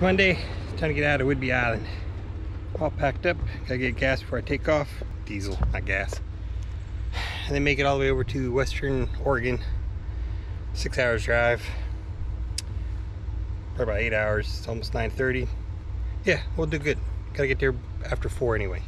It's Monday, time to get out of Whidbey Island. All packed up, gotta get gas before I take off. Diesel, not gas. And then make it all the way over to Western Oregon. Six hours drive. Probably about eight hours, it's almost 9.30. Yeah, we'll do good. Gotta get there after four anyway.